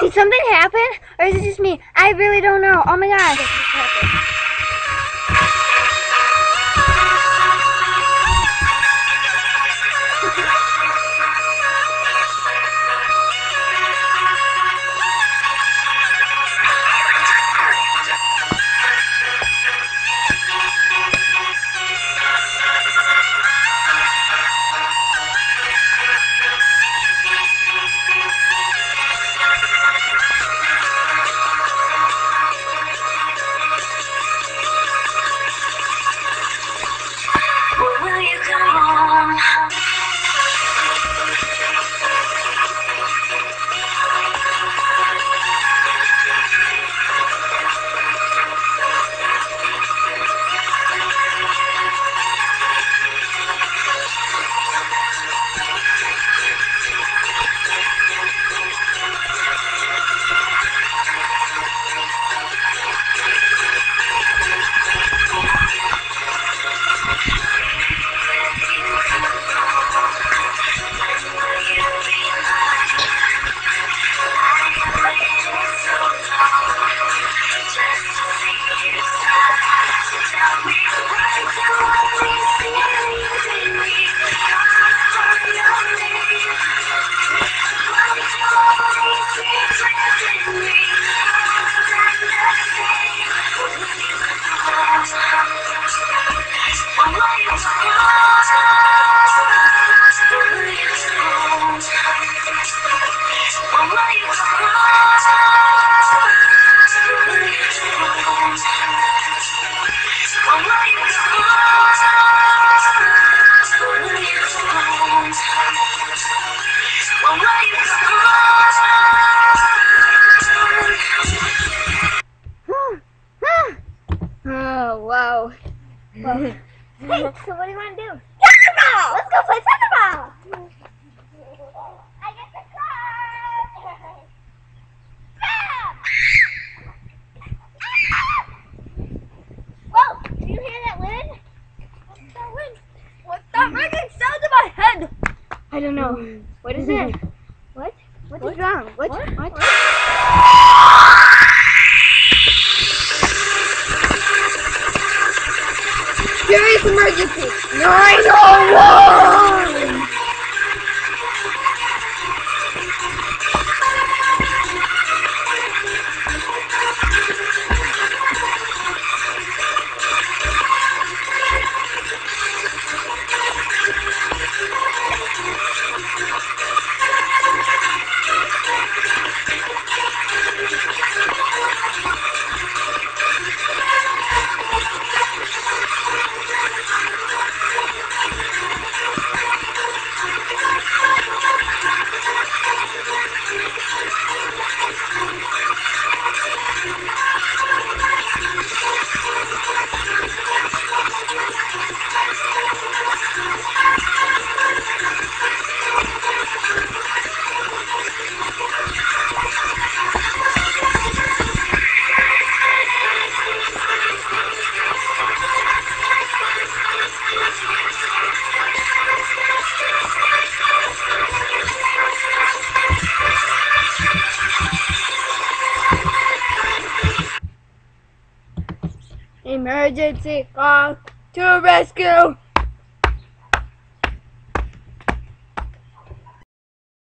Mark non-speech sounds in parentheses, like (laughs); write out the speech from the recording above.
Did something happen? Or is it just me? I really don't know. Oh my god. Oh, wow. (laughs) Hey, so what do you want to do? Tetherball! Let's go play! I I don't know. Mm. What is it? What? What is wrong? What? What? Serious emergency! 911! Emergency call to rescue!